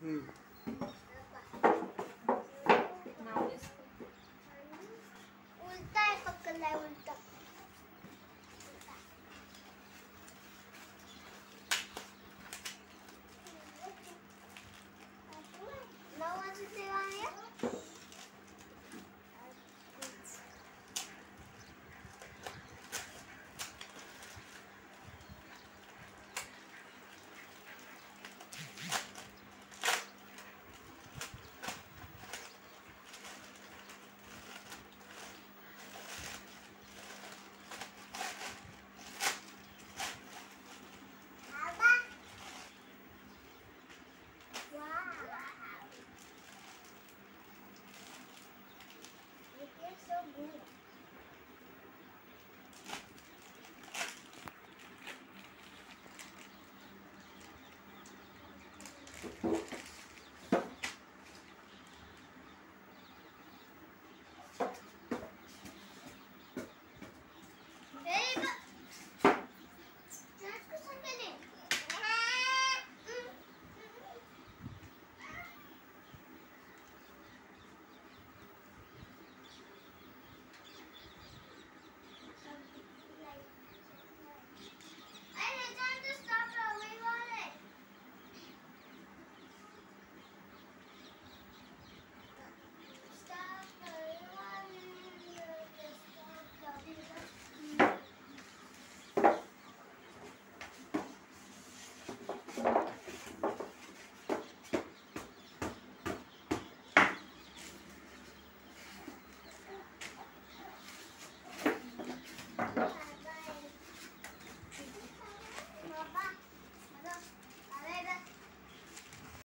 嗯。